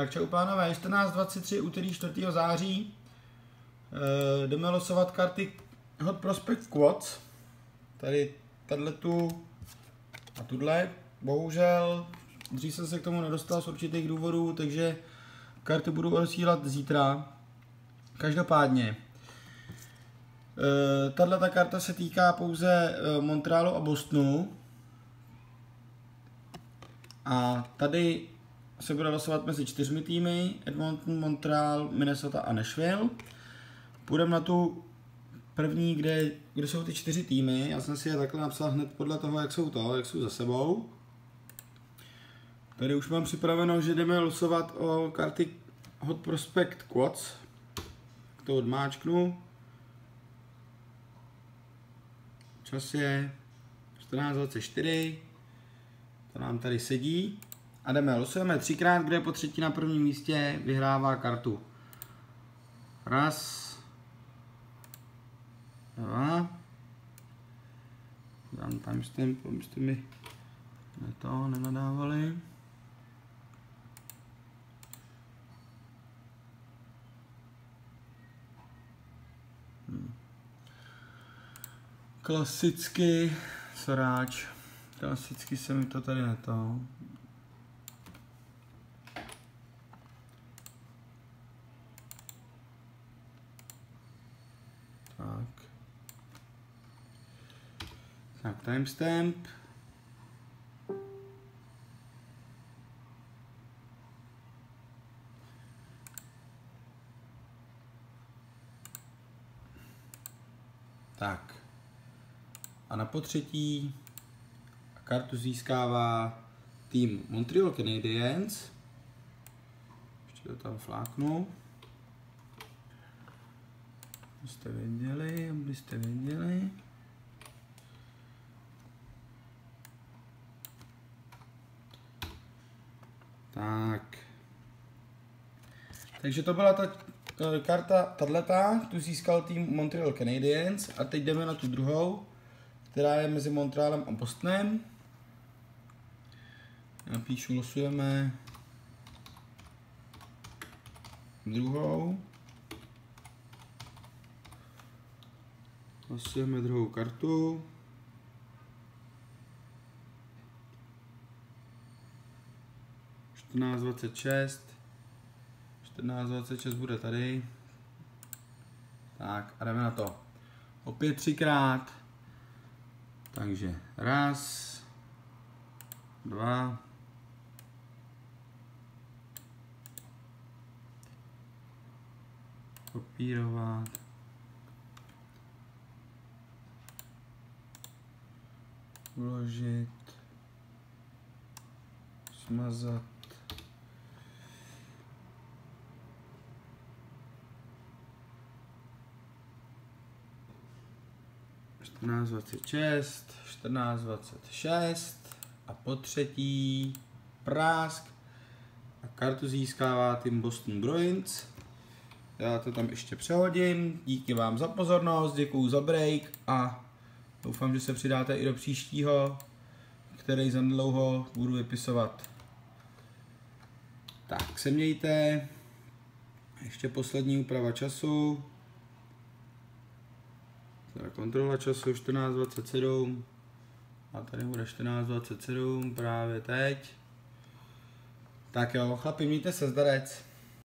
Tak čau pánové, 14.23 úterý 4. září. E, jdeme losovat karty Hot Prospect Quads. Tady tahle tu a tuhle. Bohužel, dřív jsem se k tomu nedostal z určitých důvodů, takže karty budu rozsílat zítra. Každopádně, e, tahle ta karta se týká pouze e, Montrealu a Bostonu. A tady se bude losovat mezi čtyřmi týmy, Edmonton, Montreal, Minnesota a Nashville. Půjdeme na tu první, kde, kde jsou ty čtyři týmy. Já jsem si je takhle napsal hned podle toho, jak jsou to, jak jsou za sebou. Tady už mám připraveno, že jdeme losovat o karty Hot Prospect Quads. To odmáčknu. Čas je 14.24. To nám tady sedí. A jdeme, losujeme třikrát, kde je po třetí na prvním místě, vyhrává kartu. Raz. Dva. Dám timestamp, abyste mi to nenadávali. Hmm. Klasicky, sráč. Klasicky se mi to tady neto. Tak. Tak, timestamp. Tak. A na potřetí kartu získává tým Montreal Canadiens. Ještě to tam fláknu abyste věděli, abyste věděli. Tak. Takže to byla ta eh, karta, tato, tu získal tým Montreal Canadiens a teď jdeme na tu druhou, která je mezi Montrealem a Bostonem. Napíšu, losujeme druhou. Hlasujeme druhou kartu. Čtrnáct dvacet šest. Čtrnáct dvacet šest bude tady. Tak a jdeme na to. Opět třikrát. Takže raz, dva, kopírovat. uložit, smazat. Čtrnáct dvacet šest, čtrnáct dvacet šest a po třetí prásk a kartu získává tým Boston Bruins. Já to tam ještě přehodím. Díky vám za pozornost, děkuju za break a Doufám, že se přidáte i do příštího, který za dlouho budu vypisovat. Tak se mějte. Ještě poslední úprava času. Teda kontrola času 14.27. A tady bude 14.27 právě teď. Tak jo, chlapi, mějte se zdarec.